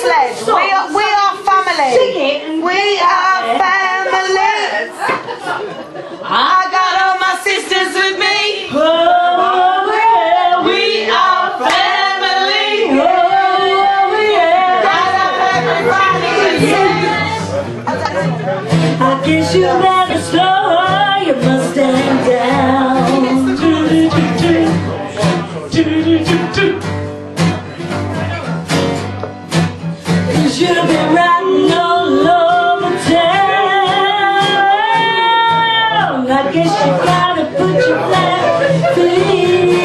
song. We are, we are family. Sing it and We are family. I got all my sisters with me. Oh, yeah, we are family. Oh, yeah. Everybody. I guess you better I guess you. gotta put your flat feet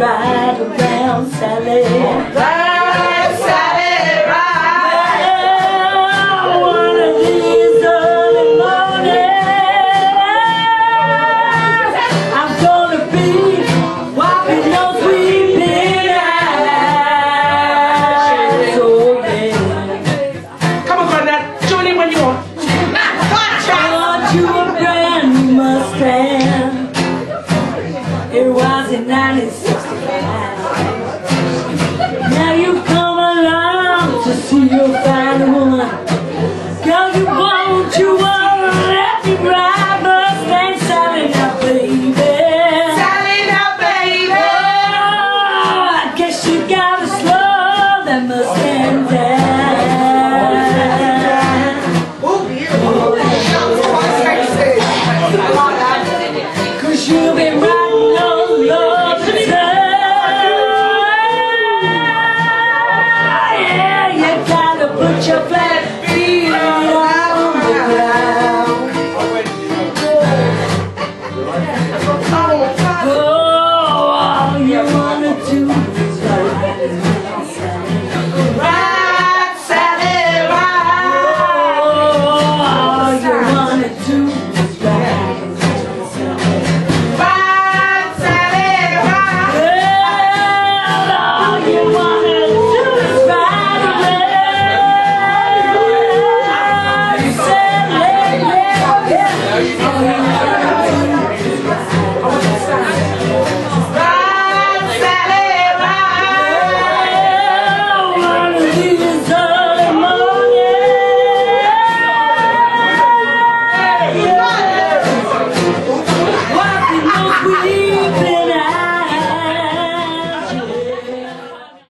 ride around Saturday. Ride, Sally, ride. One of these early mornings, I'm gonna be wiping those weeping eyes. Oh yeah, Come on, oh, Granddad. Join in when you want. you a brand new Mustang. It was in '96. Right, Sally, right. Oh, you wanna do